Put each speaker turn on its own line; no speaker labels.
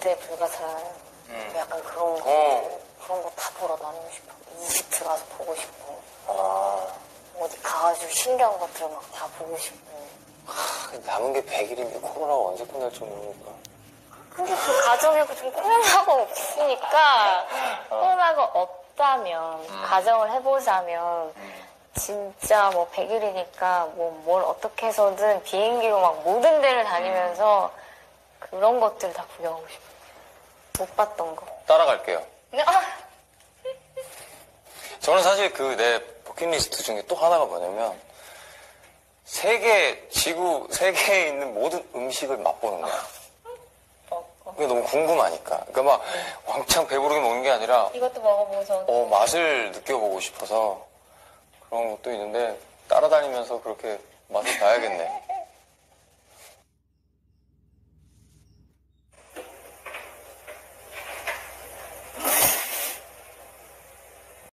절대 불가사의
음.
약간 그런 거
어.
그런 거 다 보러 다니고 싶어. 이집트 가서 보고 싶고
아,
어디 가가지고 신기한 것들 막 다 보고 싶고.
남은 게 100일인데 코로나가 언제 끝날지 모르니까.
근데 그 가정에도 좀 코로나가 없으니까 코로나가 없다면 가정을 해보자면 진짜 뭐 100일이니까 뭐 뭘 어떻게 해서든 비행기로 막 모든 데를 다니면서 그런 것들 다 구경하고 싶어요. 못 봤던 거.
따라갈게요.
아,
저는 사실 그 내 버킷리스트 중에 또 하나가 뭐냐면 세계 지구 세계에 있는 모든 음식을 맛보는 거야. 그게 너무 궁금하니까. 그러니까 막 왕창 배부르게 먹는 게 아니라
이것도 먹어보고서
어, 맛을 느껴보고 싶어서 그런 것도 있는데 따라다니면서 그렇게 맛을 봐야겠네.